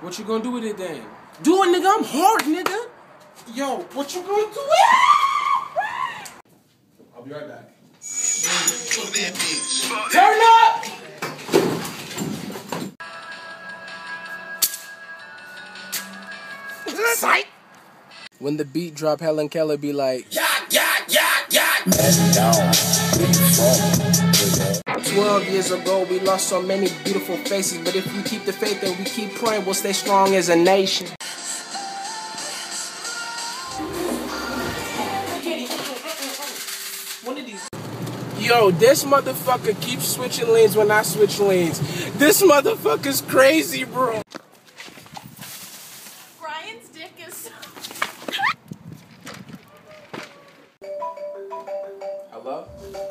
What you gonna do with it then? Do it, nigga. I'm hard, nigga. Yo, what you gonna do? I'll be right back. Turn up! Sight! When the beat drop, Helen Keller be like, yeah, yeah, yeah, yeah. 12 years ago, we lost so many beautiful faces, but if we keep the faith and we keep praying, we'll stay strong as a nation. Yo, this motherfucker keeps switching lanes when I switch lanes. This motherfucker's crazy, bro. Brian's dick is so. Hello?